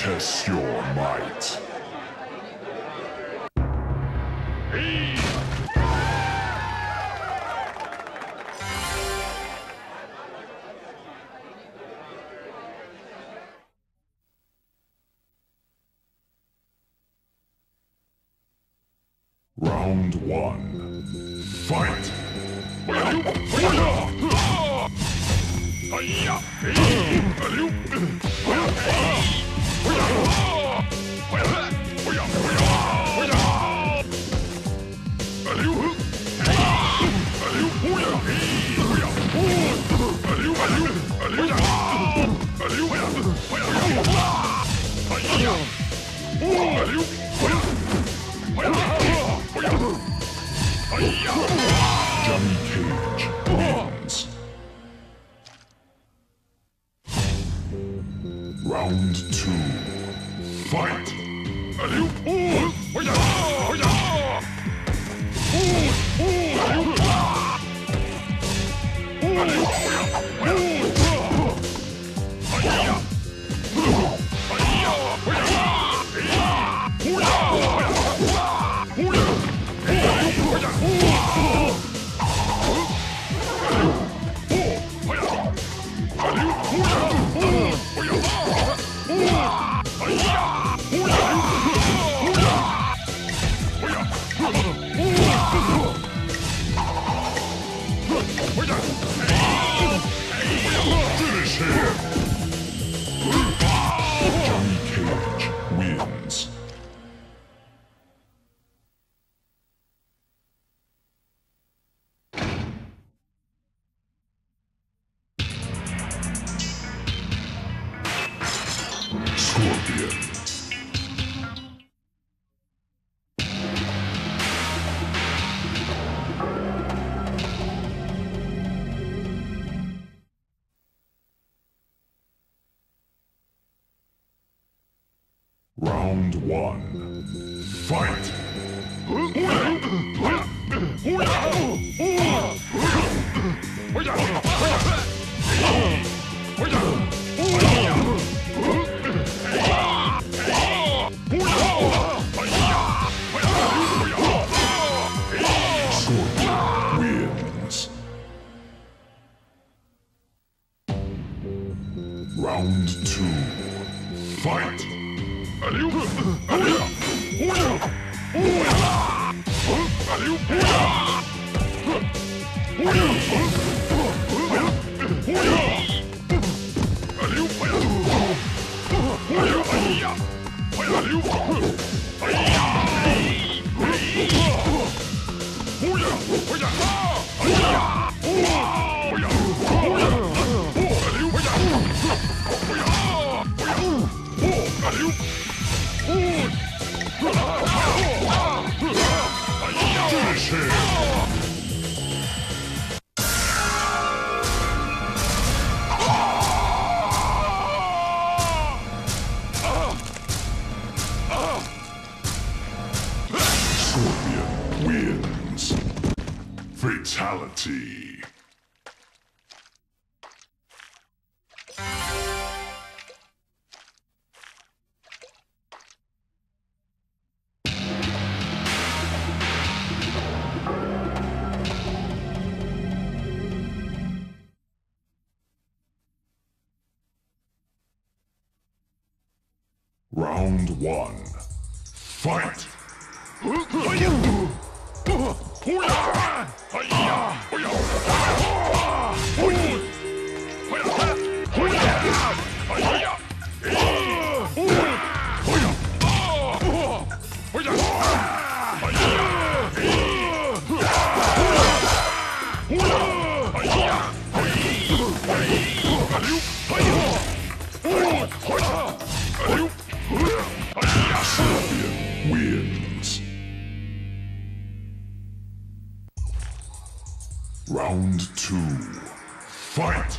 Test your might. Round one. Fight! Johnny Round two. Fight! Paulo. Round one. Fight! よっしゃ! Fatality. Round one. Fight! Scorpion wins. Round two. Fight!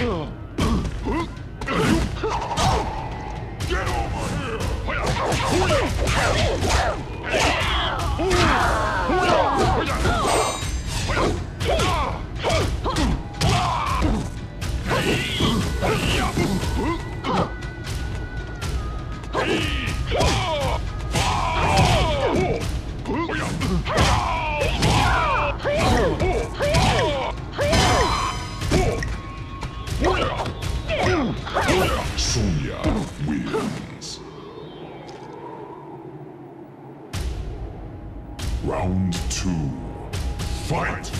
Get over here! Round two. Fight!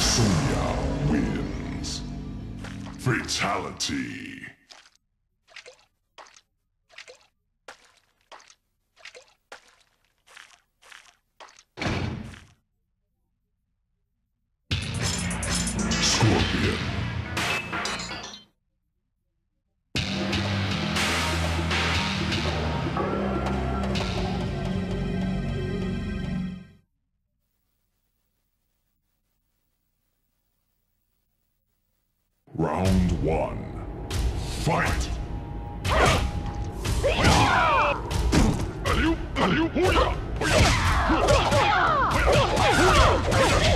Sonya wins. Fatality. Round one. Fight! Scorpion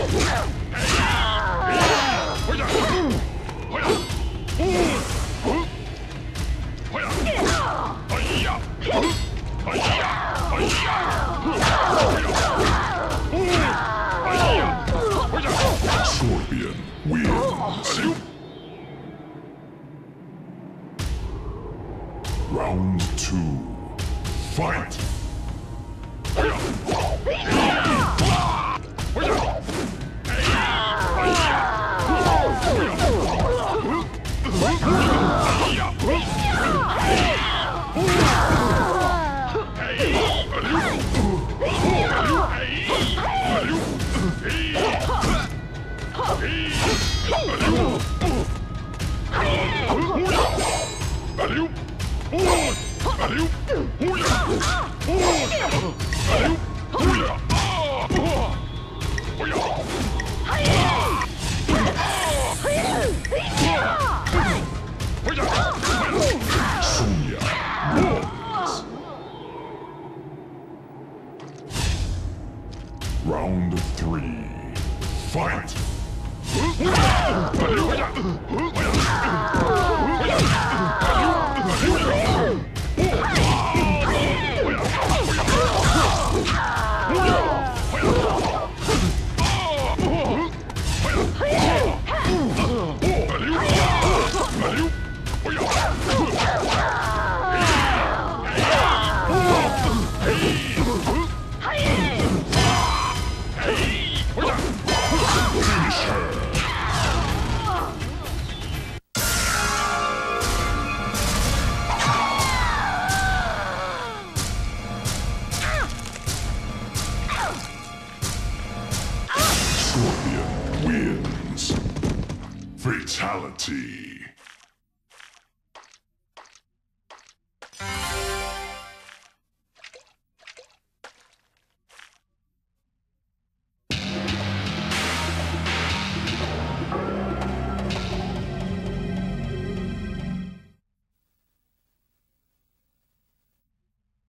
Round three. Fight!